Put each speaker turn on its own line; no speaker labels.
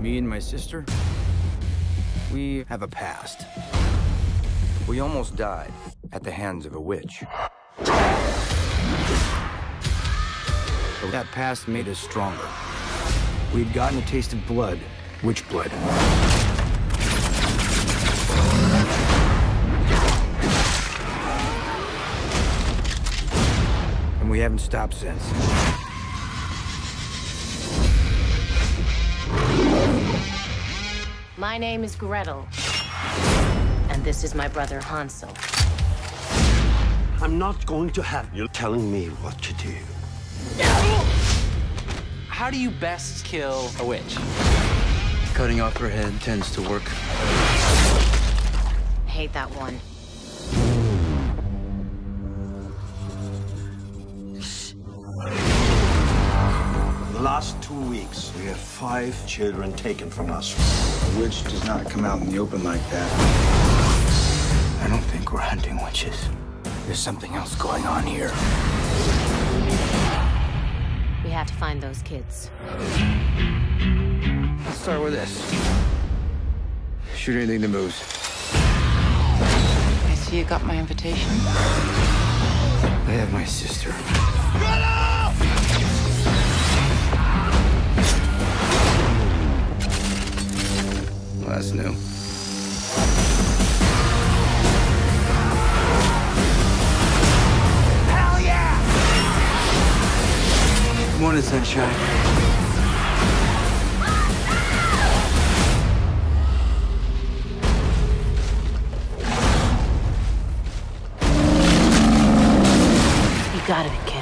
Me and my sister, we have a past. We almost died at the hands of a witch. But that past made us stronger. We'd gotten a taste of blood, witch blood. And we haven't stopped since.
My name is Gretel. And this is my brother Hansel.
I'm not going to have you telling me what to do.
How do you best kill a witch?
Cutting off her head tends to work.
Hate that one.
Two weeks, we had five children taken from us.
A witch does not come out in the open like that. I don't think we're hunting witches. There's something else going on here.
We have to find those kids.
Let's start with this. Shoot anything that moves.
I see you got my invitation.
I have my sister. Well, that's new. Morning, sunshine.
You gotta be kidding.